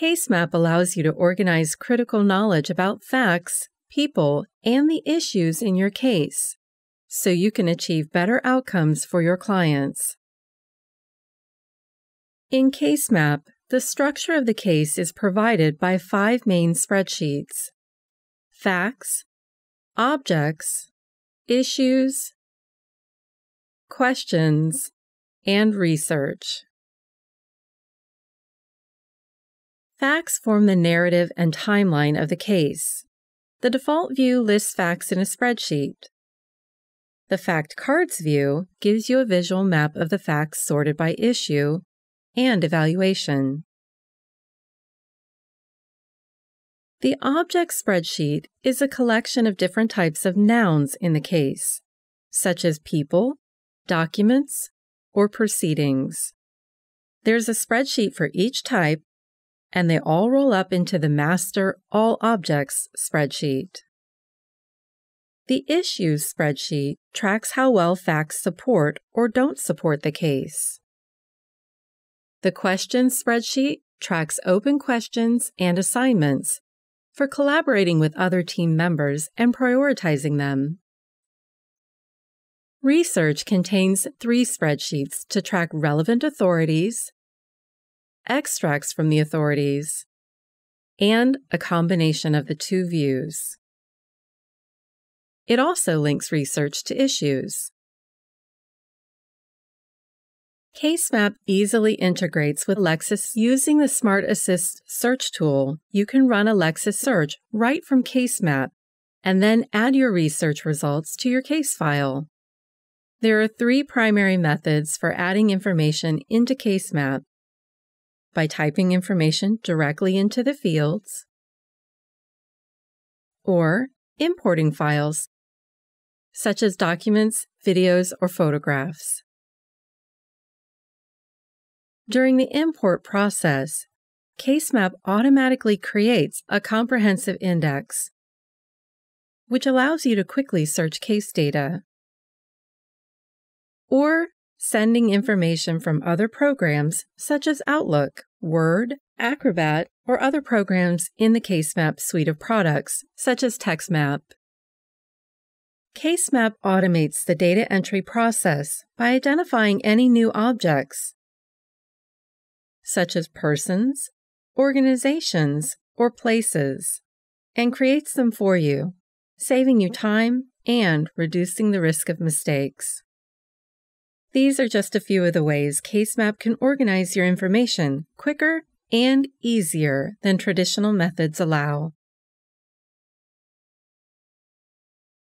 CaseMap allows you to organize critical knowledge about facts, people, and the issues in your case so you can achieve better outcomes for your clients. In CaseMap, the structure of the case is provided by five main spreadsheets facts, objects, issues, questions, and research. Facts form the narrative and timeline of the case. The default view lists facts in a spreadsheet. The Fact Cards view gives you a visual map of the facts sorted by issue and evaluation. The Object spreadsheet is a collection of different types of nouns in the case, such as people, documents, or proceedings. There's a spreadsheet for each type and they all roll up into the Master All Objects spreadsheet. The Issues spreadsheet tracks how well facts support or don't support the case. The Questions spreadsheet tracks open questions and assignments for collaborating with other team members and prioritizing them. Research contains three spreadsheets to track relevant authorities, extracts from the authorities, and a combination of the two views. It also links research to issues. CaseMap easily integrates with Lexis using the Smart Assist search tool. You can run a Lexis search right from CaseMap and then add your research results to your case file. There are three primary methods for adding information into CaseMap by typing information directly into the fields, or importing files, such as documents, videos, or photographs. During the import process, CaseMap automatically creates a comprehensive index, which allows you to quickly search case data. Or sending information from other programs such as Outlook, Word, Acrobat, or other programs in the CaseMap suite of products, such as TextMap. CaseMap automates the data entry process by identifying any new objects, such as persons, organizations, or places, and creates them for you, saving you time and reducing the risk of mistakes. These are just a few of the ways CaseMap can organize your information quicker and easier than traditional methods allow.